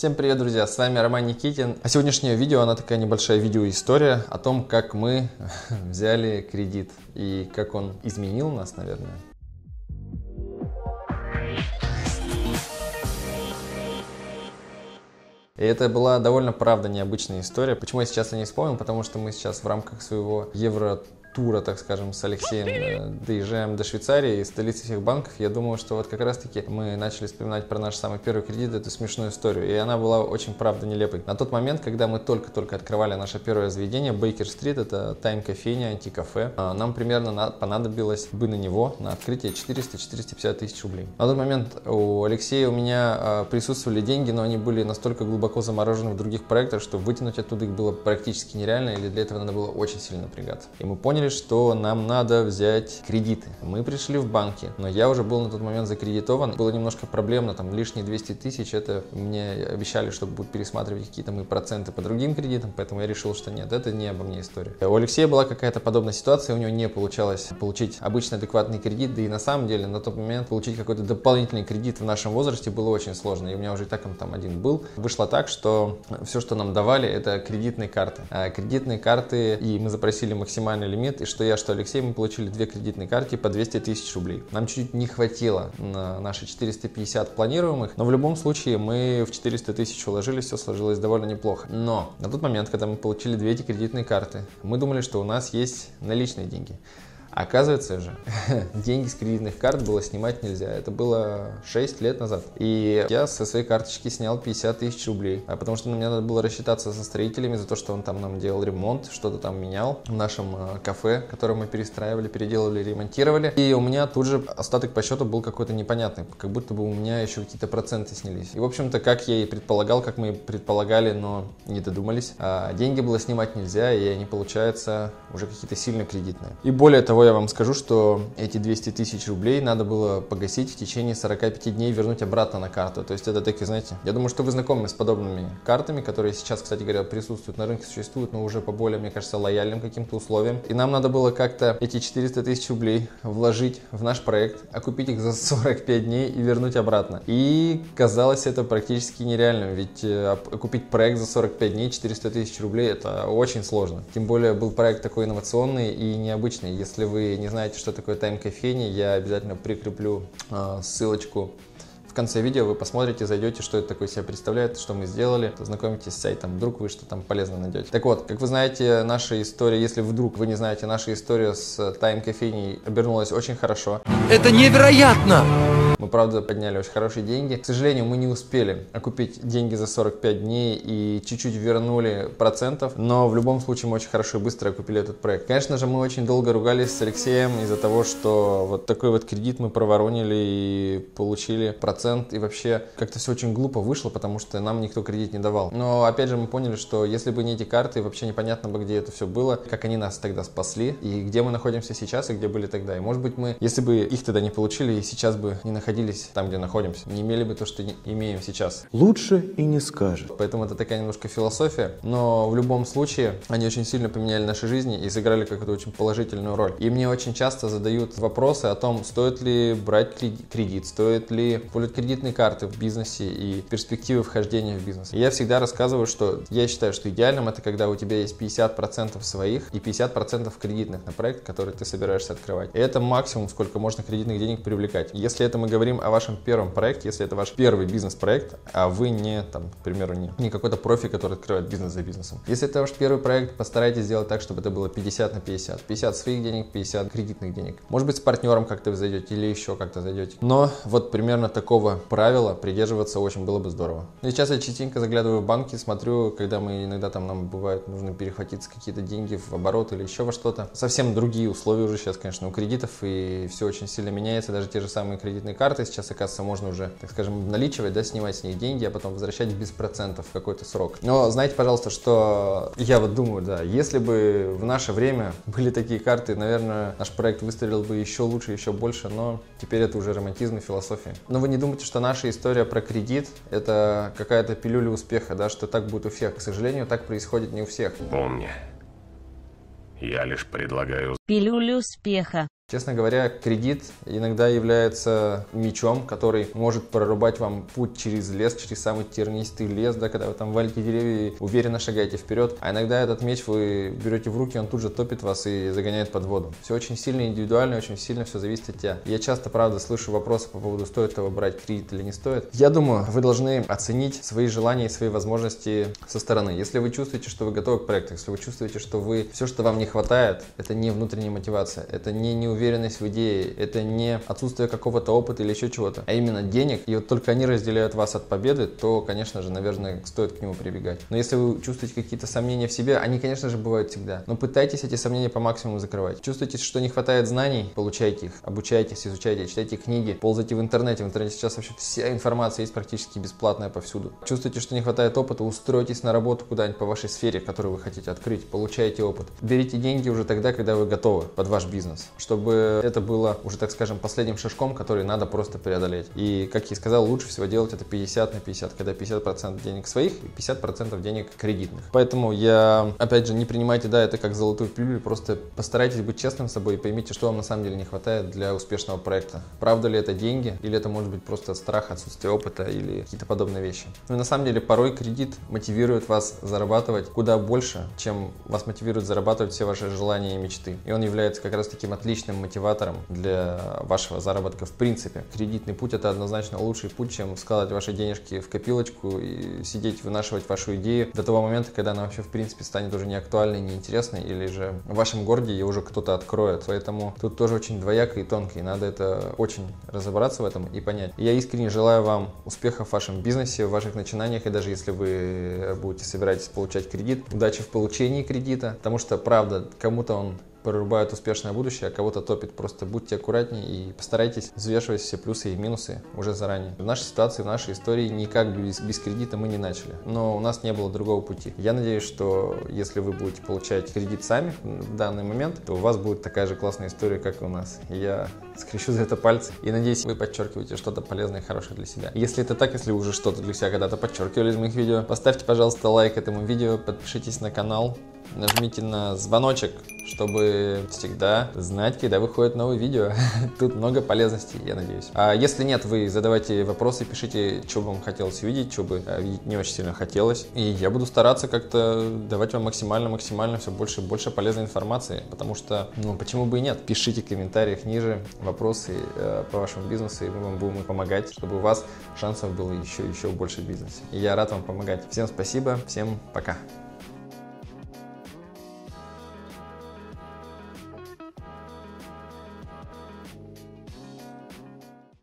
Всем привет, друзья, с вами Роман Никитин. А сегодняшнее видео, она такая небольшая видеоистория о том, как мы взяли кредит и как он изменил нас, наверное. И это была довольно, правда, необычная история. Почему я сейчас о ней вспомнил? Потому что мы сейчас в рамках своего Евро тура, так скажем, с Алексеем э, доезжаем до Швейцарии, столицы всех банков, я думаю, что вот как раз-таки мы начали вспоминать про наш самый первый кредит, эту смешную историю, и она была очень, правда, нелепой. На тот момент, когда мы только-только открывали наше первое заведение, Бейкер-стрит, это тайм-кофейня, антикафе, а, нам примерно понадобилось бы на него, на открытие 400-450 тысяч рублей. На тот момент у Алексея у меня а, присутствовали деньги, но они были настолько глубоко заморожены в других проектах, что вытянуть оттуда их было практически нереально, или для этого надо было очень сильно напрягаться. И мы поняли, поняли, что нам надо взять кредиты. Мы пришли в банки, но я уже был на тот момент закредитован. Было немножко проблемно, там лишние 200 тысяч, это мне обещали, что будут пересматривать какие-то мои проценты по другим кредитам, поэтому я решил, что нет, это не обо мне история. У Алексея была какая-то подобная ситуация, у него не получалось получить обычный адекватный кредит, да и на самом деле на тот момент получить какой-то дополнительный кредит в нашем возрасте было очень сложно, и у меня уже и так там один был. Вышло так, что все, что нам давали, это кредитные карты. А кредитные карты, и мы запросили максимальный лимит, момент, и что я, что Алексей, мы получили две кредитные карты по 200 тысяч рублей. Нам чуть-чуть не хватило на наши 450 планируемых, но в любом случае мы в 400 тысяч уложились, все сложилось довольно неплохо. Но на тот момент, когда мы получили две эти кредитные карты, мы думали, что у нас есть наличные деньги. Оказывается же, деньги с кредитных карт было снимать нельзя. Это было 6 лет назад. И я со своей карточки снял 50 тысяч рублей. А потому что мне надо было рассчитаться со строителями за то, что он там нам делал ремонт, что-то там менял в нашем э, кафе, которое мы перестраивали, переделывали, ремонтировали. И у меня тут же остаток по счету был какой-то непонятный. Как будто бы у меня еще какие-то проценты снялись. И, в общем-то, как я и предполагал, как мы и предполагали, но не додумались. А деньги было снимать нельзя, и они, получаются, уже какие-то сильно кредитные. И более того, я вам скажу, что эти 200 тысяч рублей надо было погасить в течение 45 дней вернуть обратно на карту. То есть это такие, знаете, я думаю, что вы знакомы с подобными картами, которые сейчас, кстати говоря, присутствуют на рынке, существуют, но уже по более, мне кажется, лояльным каким-то условиям. И нам надо было как-то эти 400 тысяч рублей вложить в наш проект, окупить их за 45 дней и вернуть обратно. И казалось это практически нереальным, ведь э, окупить проект за 45 дней 400 тысяч рублей это очень сложно. Тем более был проект такой инновационный и необычный. Если вы не знаете, что такое тайм-кофейни, я обязательно прикреплю э, ссылочку в конце видео вы посмотрите, зайдете, что это такое себя представляет, что мы сделали, познакомитесь с сайтом, вдруг вы что там полезно найдете. Так вот, как вы знаете, наша история, если вдруг вы не знаете, наша история с тайм-кофейней обернулась очень хорошо. Это невероятно! Мы, правда, подняли очень хорошие деньги. К сожалению, мы не успели окупить деньги за 45 дней и чуть-чуть вернули процентов, но в любом случае мы очень хорошо и быстро окупили этот проект. Конечно же, мы очень долго ругались с Алексеем из-за того, что вот такой вот кредит мы проворонили и получили процент, и вообще как-то все очень глупо вышло, потому что нам никто кредит не давал. Но опять же мы поняли, что если бы не эти карты, вообще непонятно бы, где это все было, как они нас тогда спасли, и где мы находимся сейчас, и где были тогда. И может быть мы, если бы их тогда не получили, и сейчас бы не находились там, где находимся, не имели бы то, что имеем сейчас. Лучше и не скажет. Поэтому это такая немножко философия, но в любом случае они очень сильно поменяли наши жизни и сыграли какую-то очень положительную роль. И мне очень часто задают вопросы о том, стоит ли брать кредит, стоит ли кредитные карты в бизнесе и перспективы вхождения в бизнес. И я всегда рассказываю, что я считаю, что идеальным это когда у тебя есть 50% своих и 50% кредитных на проект, который ты собираешься открывать. И это максимум, сколько можно кредитных денег привлекать. Если это мы говорим о вашем первом проекте, если это ваш первый бизнес-проект, а вы не, там, к примеру, не, не какой-то профи, который открывает бизнес за бизнесом. Если это ваш первый проект, постарайтесь сделать так, чтобы это было 50 на 50. 50 своих денег, 50 кредитных денег. Может быть, с партнером как-то вы или еще как-то зайдете. Но вот примерно такого правила придерживаться очень было бы здорово. Сейчас я частенько заглядываю в банки, смотрю, когда мы иногда там нам бывает нужно перехватиться какие-то деньги в оборот или еще во что-то. Совсем другие условия уже сейчас, конечно, у кредитов, и все очень сильно меняется, даже те же самые кредитные карты сейчас, оказывается, можно уже, так скажем, наличивать, да, снимать с них деньги, а потом возвращать без процентов в какой-то срок. Но знаете, пожалуйста, что я вот думаю, да, если бы в наше время были такие карты, наверное, наш проект выстрелил бы еще лучше, еще больше, но теперь это уже романтизм и философия. Но вы не думайте, что наша история про кредит – это какая-то пилюля успеха, да, что так будет у всех. К сожалению, так происходит не у всех. Помни, я лишь предлагаю... Пилюлю успеха. Честно говоря, кредит иногда является мечом, который может прорубать вам путь через лес, через самый тернистый лес, да, когда вы там валите деревья и уверенно шагаете вперед. А иногда этот меч вы берете в руки, он тут же топит вас и загоняет под воду. Все очень сильно индивидуально, очень сильно все зависит от тебя. Я часто, правда, слышу вопросы по поводу, стоит того брать кредит или не стоит. Я думаю, вы должны оценить свои желания и свои возможности со стороны. Если вы чувствуете, что вы готовы к проекту, если вы чувствуете, что вы все, что вам не хватает, это не внутренняя мотивация, это не неуверенность уверенность в идее, это не отсутствие какого-то опыта или еще чего-то, а именно денег, и вот только они разделяют вас от победы, то, конечно же, наверное, стоит к нему прибегать. Но если вы чувствуете какие-то сомнения в себе, они, конечно же, бывают всегда, но пытайтесь эти сомнения по максимуму закрывать. Чувствуете, что не хватает знаний, получайте их, обучайтесь, изучайте, читайте книги, ползайте в интернете. В интернете сейчас вообще вся информация есть практически бесплатная повсюду. Чувствуете, что не хватает опыта, устройтесь на работу куда-нибудь по вашей сфере, которую вы хотите открыть, получайте опыт. Берите деньги уже тогда, когда вы готовы под ваш бизнес, чтобы чтобы это было уже, так скажем, последним шажком, который надо просто преодолеть. И, как я сказал, лучше всего делать это 50 на 50, когда 50% денег своих и 50% денег кредитных. Поэтому я, опять же, не принимайте, да, это как золотую пилюлю, просто постарайтесь быть честным с собой и поймите, что вам на самом деле не хватает для успешного проекта. Правда ли это деньги, или это может быть просто страх, отсутствие опыта или какие-то подобные вещи. Ну и на самом деле порой кредит мотивирует вас зарабатывать куда больше, чем вас мотивирует зарабатывать все ваши желания и мечты. И он является как раз таким отличным мотиватором для вашего заработка в принципе. Кредитный путь это однозначно лучший путь, чем складывать ваши денежки в копилочку и сидеть, вынашивать вашу идею до того момента, когда она вообще в принципе станет уже не актуальной, не интересной, или же в вашем городе ее уже кто-то откроет. Поэтому тут тоже очень двояко и тонко, и надо это очень разобраться в этом и понять. я искренне желаю вам успехов в вашем бизнесе, в ваших начинаниях, и даже если вы будете собираетесь получать кредит, удачи в получении кредита, потому что, правда, кому-то он прорубают успешное будущее, а кого-то топит. Просто будьте аккуратнее и постарайтесь взвешивать все плюсы и минусы уже заранее. В нашей ситуации, в нашей истории никак без, без кредита мы не начали. Но у нас не было другого пути. Я надеюсь, что если вы будете получать кредит сами в данный момент, то у вас будет такая же классная история, как и у нас. Я скрещу за это пальцы и надеюсь, вы подчеркиваете что-то полезное и хорошее для себя. Если это так, если вы уже что-то для себя когда-то подчеркивали из моих видео, поставьте, пожалуйста, лайк этому видео, подпишитесь на канал, нажмите на звоночек, чтобы всегда знать, когда выходит новое видео. Тут много полезностей, я надеюсь. А если нет, вы задавайте вопросы, пишите, что бы вам хотелось видеть, что бы э, видеть не очень сильно хотелось. И я буду стараться как-то давать вам максимально-максимально все больше и больше полезной информации, потому что, ну, почему бы и нет? Пишите в комментариях ниже вопросы э, по вашему бизнесу, и мы вам будем помогать, чтобы у вас шансов было еще еще больше в бизнесе. И я рад вам помогать. Всем спасибо, всем пока.